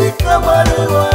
Africa, Marewa.